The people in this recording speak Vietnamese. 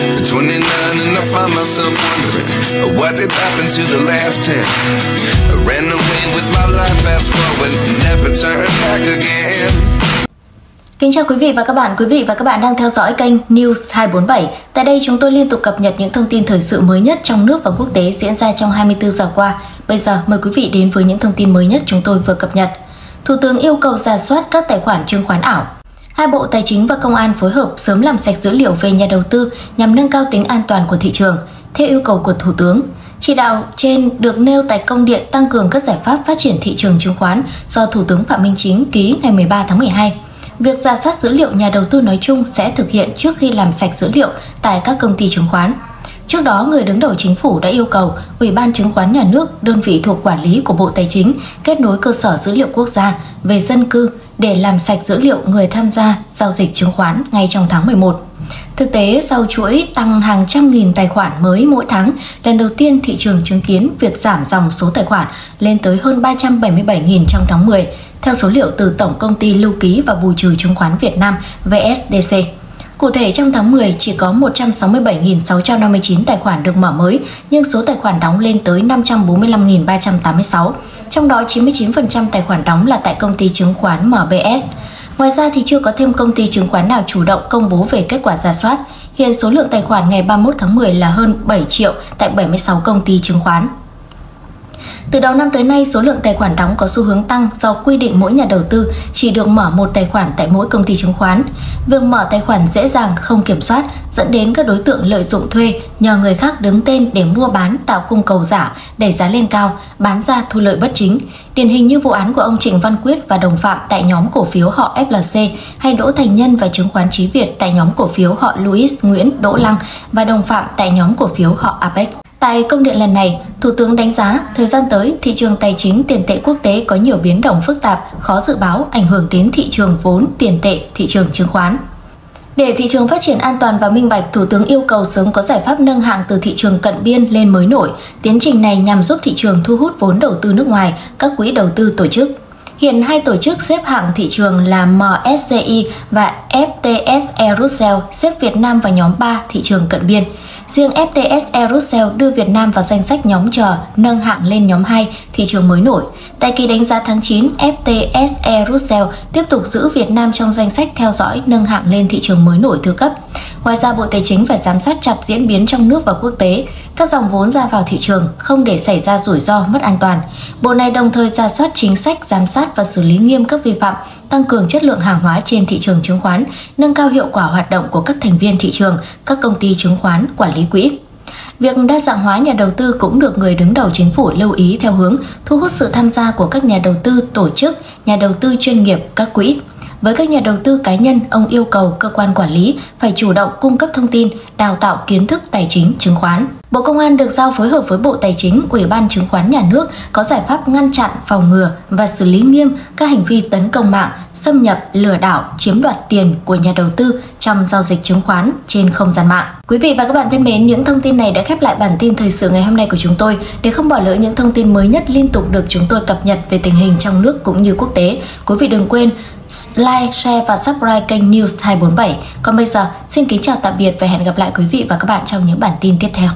At 29 and I find myself wondering uh, what did happen to the last 10. I ran away with my life, fast forward, never turn back again. Kính chào quý vị và các bạn, quý vị và các bạn đang theo dõi kênh News 247. Tại đây chúng tôi liên tục cập nhật những thông tin thời sự mới nhất trong nước và quốc tế diễn ra trong 24 giờ qua. Bây giờ mời quý vị đến với những thông tin mới nhất chúng tôi vừa cập nhật. Thủ tướng yêu cầu giả soát các tài khoản chứng khoán ảo. Hai Bộ Tài chính và Công an phối hợp sớm làm sạch dữ liệu về nhà đầu tư nhằm nâng cao tính an toàn của thị trường, theo yêu cầu của Thủ tướng. Chỉ đạo trên được nêu tại công điện tăng cường các giải pháp phát triển thị trường chứng khoán do Thủ tướng Phạm Minh Chính ký ngày 13 tháng 12. Việc ra soát dữ liệu nhà đầu tư nói chung sẽ thực hiện trước khi làm sạch dữ liệu tại các công ty chứng khoán. Trước đó, người đứng đầu chính phủ đã yêu cầu Ủy ban Chứng khoán Nhà nước, đơn vị thuộc quản lý của Bộ Tài chính kết nối cơ sở dữ liệu quốc gia về dân cư để làm sạch dữ liệu người tham gia giao dịch chứng khoán ngay trong tháng 11. Thực tế, sau chuỗi tăng hàng trăm nghìn tài khoản mới mỗi tháng, lần đầu tiên thị trường chứng kiến việc giảm dòng số tài khoản lên tới hơn 377.000 trong tháng 10, theo số liệu từ Tổng Công ty Lưu ký và Bù trừ Chứng khoán Việt Nam VSDC. Cụ thể trong tháng 10 chỉ có 167.659 tài khoản được mở mới, nhưng số tài khoản đóng lên tới 545.386, trong đó 99% tài khoản đóng là tại công ty chứng khoán MBS. Ngoài ra thì chưa có thêm công ty chứng khoán nào chủ động công bố về kết quả giả soát. Hiện số lượng tài khoản ngày 31 tháng 10 là hơn 7 triệu tại 76 công ty chứng khoán. Từ đầu năm tới nay, số lượng tài khoản đóng có xu hướng tăng do quy định mỗi nhà đầu tư chỉ được mở một tài khoản tại mỗi công ty chứng khoán. Việc mở tài khoản dễ dàng không kiểm soát dẫn đến các đối tượng lợi dụng thuê nhờ người khác đứng tên để mua bán tạo cung cầu giả, đẩy giá lên cao, bán ra thu lợi bất chính. Điển hình như vụ án của ông Trịnh Văn Quyết và đồng phạm tại nhóm cổ phiếu họ FLC hay Đỗ Thành Nhân và chứng khoán Chí Việt tại nhóm cổ phiếu họ Louis Nguyễn Đỗ Lăng và đồng phạm tại nhóm cổ phiếu họ Apex. Tại công điện lần này, Thủ tướng đánh giá thời gian tới thị trường tài chính tiền tệ quốc tế có nhiều biến động phức tạp, khó dự báo, ảnh hưởng đến thị trường vốn, tiền tệ, thị trường chứng khoán. Để thị trường phát triển an toàn và minh bạch, Thủ tướng yêu cầu sớm có giải pháp nâng hạng từ thị trường cận biên lên mới nổi. Tiến trình này nhằm giúp thị trường thu hút vốn đầu tư nước ngoài, các quỹ đầu tư tổ chức. Hiện hai tổ chức xếp hạng thị trường là MSCI và FTSE Russell xếp Việt Nam vào nhóm 3 thị trường cận biên. Riêng FTSE Russell đưa Việt Nam vào danh sách nhóm chờ, nâng hạng lên nhóm 2, thị trường mới nổi. Tại kỳ đánh giá tháng 9, FTSE Russell tiếp tục giữ Việt Nam trong danh sách theo dõi nâng hạng lên thị trường mới nổi thứ cấp. Ngoài ra, Bộ Tài chính phải giám sát chặt diễn biến trong nước và quốc tế, các dòng vốn ra vào thị trường không để xảy ra rủi ro mất an toàn. Bộ này đồng thời ra soát chính sách, giám sát và xử lý nghiêm các vi phạm, tăng cường chất lượng hàng hóa trên thị trường chứng khoán, nâng cao hiệu quả hoạt động của các thành viên thị trường, các công ty chứng khoán, quản lý quỹ. Việc đa dạng hóa nhà đầu tư cũng được người đứng đầu chính phủ lưu ý theo hướng thu hút sự tham gia của các nhà đầu tư tổ chức, nhà đầu tư chuyên nghiệp, các quỹ. Với các nhà đầu tư cá nhân, ông yêu cầu cơ quan quản lý phải chủ động cung cấp thông tin, đào tạo kiến thức tài chính chứng khoán. Bộ Công an được giao phối hợp với Bộ Tài chính, Ủy ban Chứng khoán Nhà nước có giải pháp ngăn chặn, phòng ngừa và xử lý nghiêm các hành vi tấn công mạng, xâm nhập, lừa đảo, chiếm đoạt tiền của nhà đầu tư trong giao dịch chứng khoán trên không gian mạng. Quý vị và các bạn thân mến, những thông tin này đã khép lại bản tin thời sự ngày hôm nay của chúng tôi. Để không bỏ lỡ những thông tin mới nhất liên tục được chúng tôi cập nhật về tình hình trong nước cũng như quốc tế, quý vị đừng quên like, share và subscribe kênh News 247. Còn bây giờ, xin kính chào tạm biệt và hẹn gặp lại quý vị và các bạn trong những bản tin tiếp theo.